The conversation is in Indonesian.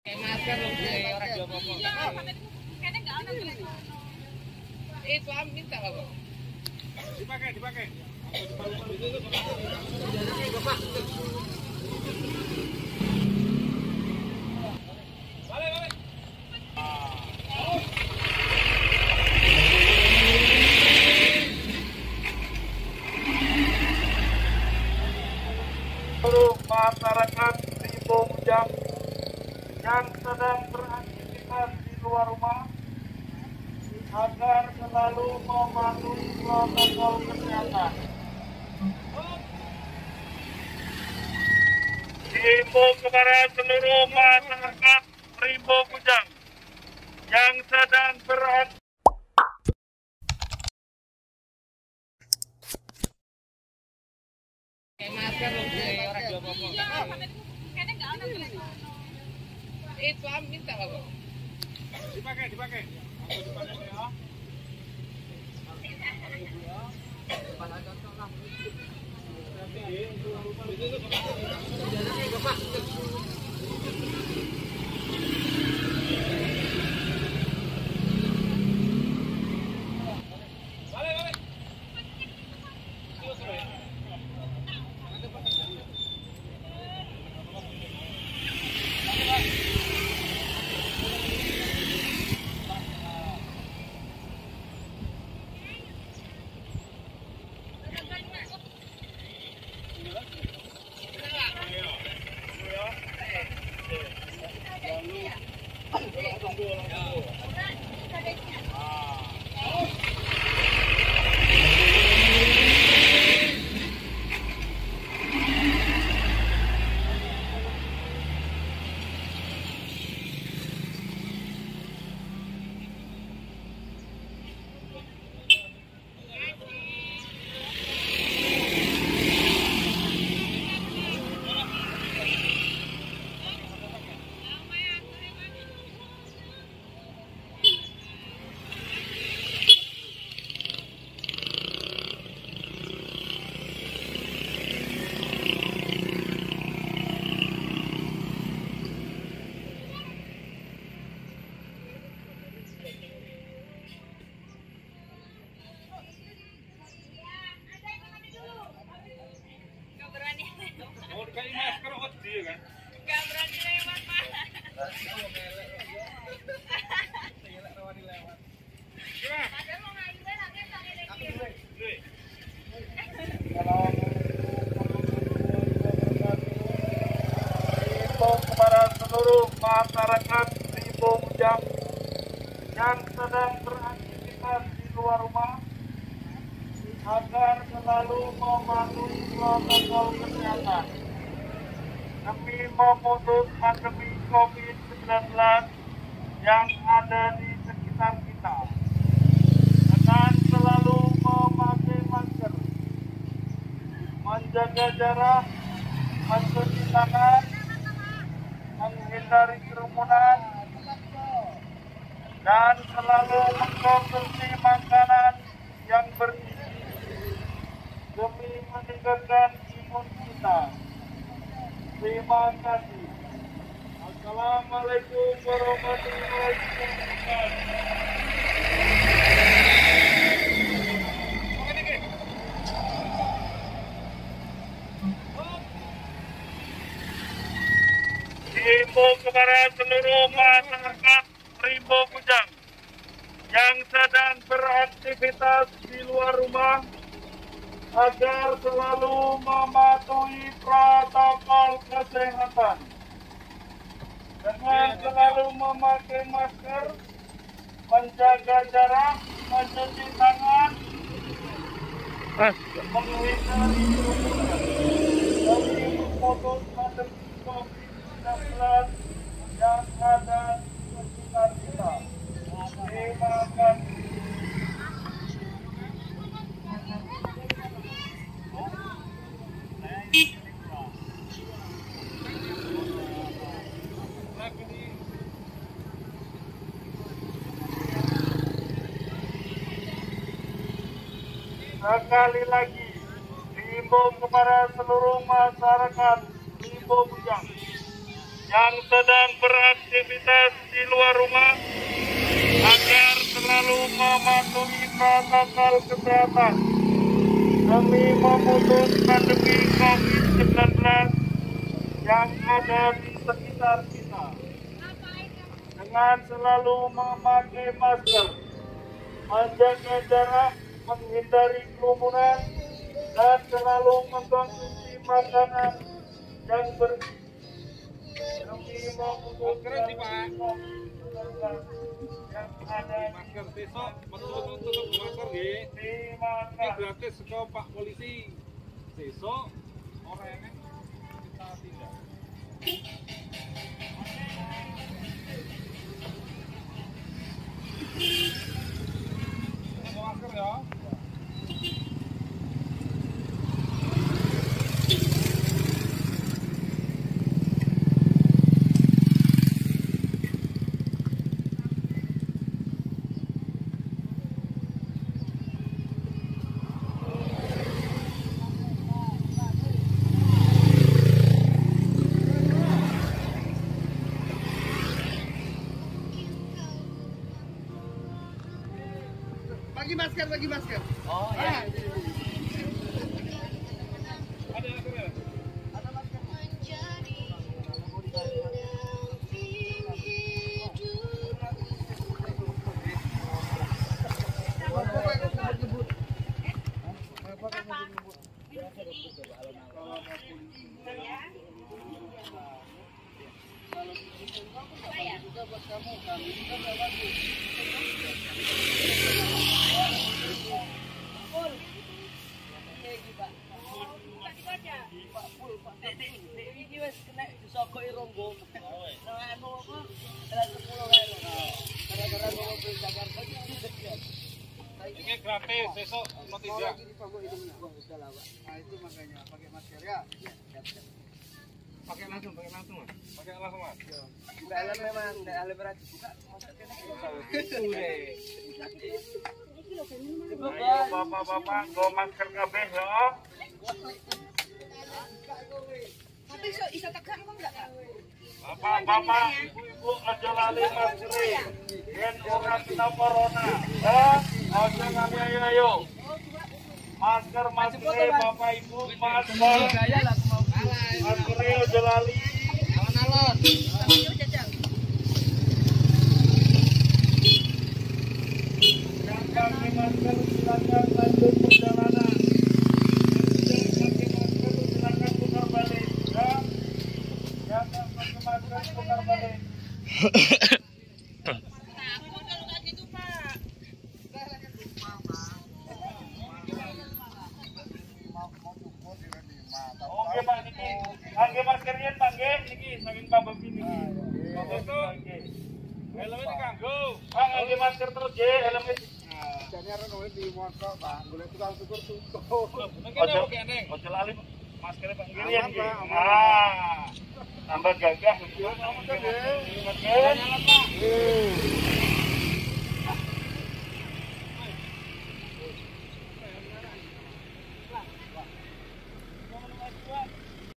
Bapak. Kayaknya nggak. Eh, minta apa? Dipakai, dipakai balik. seluruh masyarakat di Bojang yang sedang beraktivitas di luar rumah agar selalu mematuhi protokol kesehatan. Dihimbau kepada seluruh masyarakat Rimbo Bujang yang sedang beraktivitas tuh. Eh, suami minta apa? Dipakai, dipakai. Aku dipakai ya. Kepada seluruh masyarakat di Bojang yang sedang beraktivitas di luar rumah agar selalu mematuhi protokol kesehatan. Demi memutus pandemi COVID-19 yang ada di sekitar kita dengan selalu memakai masker menjaga jarak mencuci tangan, menghindari kerumunan, dan selalu mengkonsumsi makanan yang bergizi demi meningkatkan imun kita. Terima kasih. Assalamualaikum warahmatullahi wabarakatuh. Dihimbau kepada seluruh masyarakat Rimbo Bujang yang sedang beraktivitas di luar rumah agar selalu mematuhi protokol kesehatan dengan selalu memakai masker, menjaga jarak, mencuci tangan, menghindari kerumunan demi memutus pandemi COVID-19 yang ada di sekitar kita. Terima kasih. Sekali lagi, dihimbau kepada seluruh masyarakat Limbo Bujang yang sedang beraktivitas di luar rumah agar selalu mematuhi protokol kesehatan. Demi memutus pandemi COVID-19 yang ada di sekitar kita. Dengan selalu memakai masker, menjaga jarak, menghindari kerumunan, dan selalu mengkonsumsi makanan yang bersih. Demi memutus Keren sih, Pak. COVID-19 yang ada Masker besok betul-betul tutup masker nggih. di Ini gratis ke Pak Polisi. Besok orang yang kita tindak. Bagi masker, bagi masker. Ada masker gratis besok tindak. Nah itu makanya pakai masker ya. Pakai langsung, pakai langsung mas. Pakai langsung mas. Memang, berarti buka. Bapak-bapak, go masker ya. Tapi so, bisa tekan kok enggak, Kak? Bapak-bapak, ibu-ibu aja lali masker. Yen ora kena corona. Ya, aja lali ayo ayo. Masker bapak ibu masker. Masker aja lali. Yuk, jajal. Yang pakai masker silakan lanjut perjalanan. Yang pakai masker silakan putar balik. Ya. Yang nggak pakai masker putar balik. Takut kalau kayak gitu, Pak. Oke Pak niki, angge maskernya Pak nggih niki saking itu. Pak angge masker terus helmnya. Mungkin apa keneng? Ojo lali maskernya panggilin ah tambah gagah.